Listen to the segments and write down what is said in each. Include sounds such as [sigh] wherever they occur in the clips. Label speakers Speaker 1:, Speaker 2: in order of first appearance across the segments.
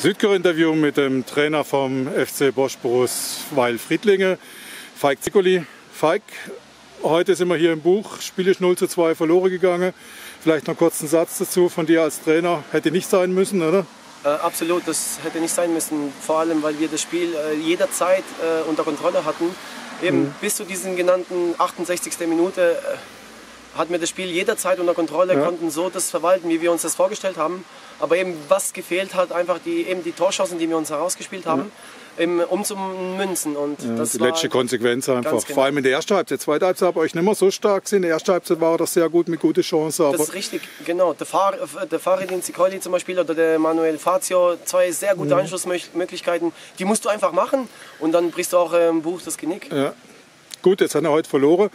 Speaker 1: Südkür-Interview mit dem Trainer vom FC Bosch-Borus Weil-Friedlinge, Falk Ziccoli. Falk, heute sind wir hier im Buch, Spiele 0 zu 2 verloren gegangen. Vielleicht noch kurz einen Satz dazu von dir als Trainer. Hätte nicht sein müssen, oder?
Speaker 2: Äh, absolut, das hätte nicht sein müssen. Vor allem, weil wir das Spiel äh, jederzeit äh, unter Kontrolle hatten. Eben mhm. bis zu diesen genannten 68. Minute äh, hatten wir das Spiel jederzeit unter Kontrolle, ja. konnten so das verwalten, wie wir uns das vorgestellt haben. Aber eben was gefehlt hat, einfach die, eben die Torschancen, die wir uns herausgespielt haben. Ja um zu münzen. Und
Speaker 1: ja, das die letzte Konsequenz einfach. Genau. Vor allem in der ersten Halbzeit. Zweite Halbzeit habe ich nicht mehr so stark gesehen. In der ersten Halbzeit war das sehr gut mit guten Chancen.
Speaker 2: das ist richtig, genau. Der, Fahr der Faridin Zicoli zum Beispiel oder der Manuel Fazio, zwei sehr gute mhm. Anschlussmöglichkeiten. Die musst du einfach machen und dann brichst du auch im Buch das Genick.
Speaker 1: Gut, jetzt hat er heute verloren.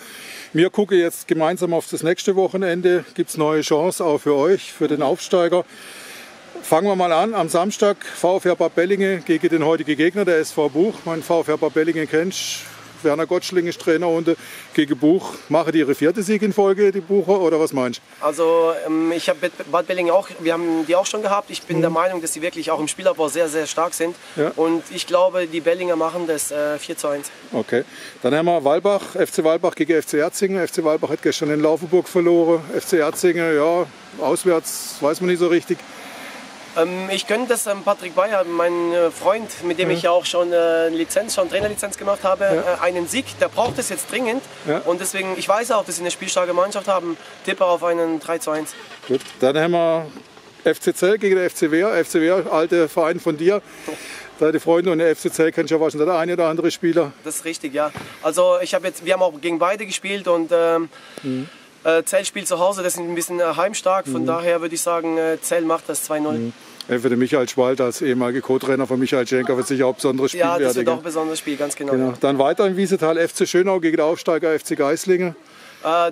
Speaker 1: Wir gucken jetzt gemeinsam auf das nächste Wochenende. Gibt es neue Chancen auch für euch, für den Aufsteiger. Fangen wir mal an. Am Samstag VfR Bad Bellinge gegen den heutigen Gegner, der SV Buch. Mein VfR Bad Bellinge kennst Werner Gottschling ist Trainer und gegen Buch. Machen die ihre vierte Sieg in Folge, die Bucher, oder was meinst
Speaker 2: du? Also ähm, ich habe Bad Bellinge auch, wir haben die auch schon gehabt. Ich bin mhm. der Meinung, dass sie wirklich auch im Spielabbau sehr, sehr stark sind. Ja. Und ich glaube, die Bellinger machen das äh, 4 zu 1.
Speaker 1: Okay. Dann haben wir Walbach, FC Walbach gegen FC Erzingen. FC Walbach hat gestern in Laufenburg verloren. FC Erzingen, ja, auswärts weiß man nicht so richtig.
Speaker 2: Ähm, ich könnte das ähm, Patrick Bayer, mein äh, Freund, mit dem ja. ich ja auch schon äh, Lizenz, schon Trainerlizenz gemacht habe, ja. äh, einen Sieg. Der braucht es jetzt dringend. Ja. Und deswegen, ich weiß auch, dass sie eine spielstarke Mannschaft haben. Tippe auf einen 3 zu 1.
Speaker 1: Gut, dann haben wir FC Zell gegen den FC Wehr. FC Wehr, alter Verein von dir. Deine Freunde und der FC Zell kennst du ja wahrscheinlich der eine oder andere Spieler.
Speaker 2: Das ist richtig, ja. Also ich habe jetzt, wir haben auch gegen beide gespielt und ähm, mhm. Äh, Zell spielt zu Hause, das sind ein bisschen äh, heimstark. Von mhm. daher würde ich sagen, äh, Zell macht das 2-0. Mhm.
Speaker 1: Für den Michael Schwald als ehemaliger Co-Trainer von Michael Schenker wird sicher auch ein besonderes Spiel
Speaker 2: werden. Ja, das wird auch ein besonderes Spiel, ganz genau. genau.
Speaker 1: Dann weiter im Wiesetal FC Schönau gegen den Aufsteiger FC Geislinge.
Speaker 2: Äh, da,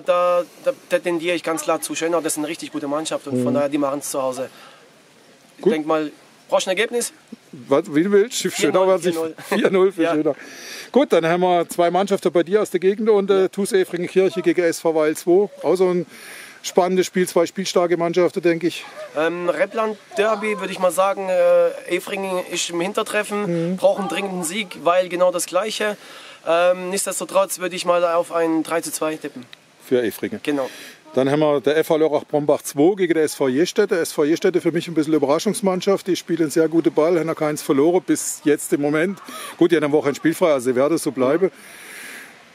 Speaker 2: da, da tendiere ich ganz klar zu Schönau. Das ist eine richtig gute Mannschaft und mhm. von daher, die machen es zu Hause. Ich denke mal, brauchst du ein Ergebnis?
Speaker 1: Was, wie du willst. Schönau wird sich 4-0 [laughs] für ja. Schönau. Gut, dann haben wir zwei Mannschaften bei dir aus der Gegend und äh, TuS Efringen-Kirche gegen SV Weil 2. Auch so ein spannendes Spiel, zwei spielstarke Mannschaften, denke ich.
Speaker 2: Ähm, Repland Derby würde ich mal sagen, äh, Efringen ist im Hintertreffen, mhm. brauchen dringend einen Sieg, weil genau das Gleiche. Ähm, nichtsdestotrotz würde ich mal auf ein 3 zu 2 tippen.
Speaker 1: Für Efringen.
Speaker 2: Genau.
Speaker 1: Dann haben wir der FH Lörrach-Brombach 2 gegen der SV Jestätte. SV Jestätte für mich ein bisschen Überraschungsmannschaft. Die spielen sehr gute Ball, haben noch keins verloren bis jetzt im Moment. Gut, die haben am Wochenende spielfrei, also sie werden so bleiben.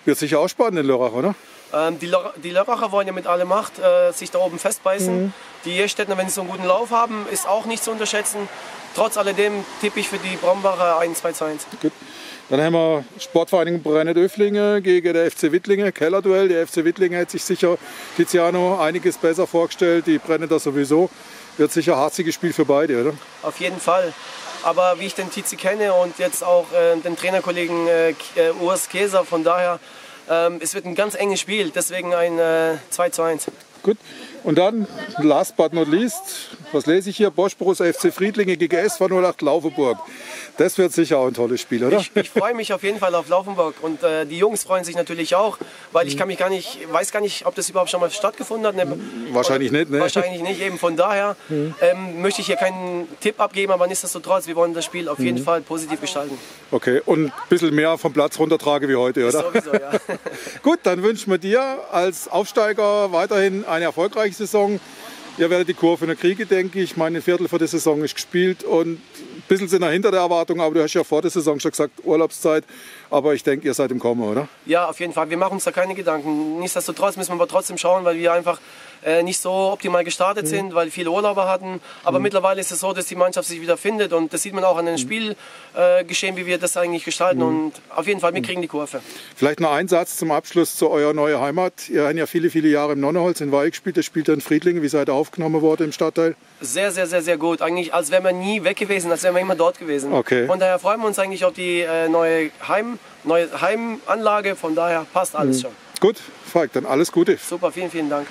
Speaker 1: Wird sicher auch spannend in Lörrach, oder?
Speaker 2: Ähm, die, Lör die Lörracher wollen ja mit aller Macht äh, sich da oben festbeißen. Mhm. Die Jestädter, wenn sie so einen guten Lauf haben, ist auch nicht zu unterschätzen. Trotz alledem tippe ich für die Brombacher 1, 2 zu 1. Gut.
Speaker 1: Dann haben wir Sportvereinigung Brennet Öflinge gegen der FC Wittlinge, Kellerduell. Der FC Wittlinge hat sich sicher Tiziano einiges besser vorgestellt. Die Brenneter sowieso. Wird sicher ein harziges Spiel für beide, oder?
Speaker 2: Auf jeden Fall. Aber wie ich den Tizi kenne und jetzt auch äh, den Trainerkollegen äh, äh Urs Käser, von daher, ähm, es wird ein ganz enges Spiel. Deswegen ein äh, 2 zu 1.
Speaker 1: Gut. Und dann, last but not least, was lese ich hier? Bosch-Borus FC Friedlinge gegen SV 08 Laufenburg. Das wird sicher auch ein tolles Spiel, oder?
Speaker 2: Ich, ich freue mich auf jeden Fall auf Laufenburg und äh, die Jungs freuen sich natürlich auch, weil ich kann mich gar nicht, weiß gar nicht, ob das überhaupt schon mal stattgefunden hat. Ne?
Speaker 1: Wahrscheinlich nicht, ne?
Speaker 2: Wahrscheinlich nicht, eben von daher mhm. ähm, möchte ich hier keinen Tipp abgeben, aber nichtsdestotrotz, wir wollen das Spiel auf jeden mhm. Fall positiv gestalten.
Speaker 1: Okay, und ein bisschen mehr vom Platz runtertragen wie heute, oder?
Speaker 2: Sowieso, ja. [laughs]
Speaker 1: Gut, dann wünschen wir dir als Aufsteiger weiterhin eine erfolgreiche Saison. Ihr werdet die Kurve in der Kriege, denke ich. Meine Viertel vor der Saison ist gespielt und bisschen sind wir hinter der Erwartung, aber du hast ja vor der Saison schon gesagt, Urlaubszeit. Aber ich denke, ihr seid im Kommen, oder?
Speaker 2: Ja, auf jeden Fall. Wir machen uns da keine Gedanken. Nichtsdestotrotz müssen wir aber trotzdem schauen, weil wir einfach äh, nicht so optimal gestartet mhm. sind, weil viele Urlauber hatten. Aber mhm. mittlerweile ist es so, dass die Mannschaft sich wieder findet und das sieht man auch an den mhm. Spielgeschehen, äh, wie wir das eigentlich gestalten. Mhm. Und auf jeden Fall, wir mhm. kriegen die Kurve.
Speaker 1: Vielleicht noch ein Satz zum Abschluss zu eurer neuen Heimat. Ihr habt ja viele, viele Jahre im Nonneholz in Weih gespielt. Das spielt in Friedlingen. Wie seid ihr aufgenommen worden im Stadtteil?
Speaker 2: Sehr, sehr, sehr, sehr gut. Eigentlich, als wären wir nie weg gewesen, als wären wir immer dort gewesen.
Speaker 1: Okay.
Speaker 2: Von daher freuen wir uns eigentlich auf die äh, neue, Heim, neue Heimanlage. Von daher passt alles mhm. schon.
Speaker 1: Gut, Falk, dann alles Gute.
Speaker 2: Super, vielen, vielen Dank.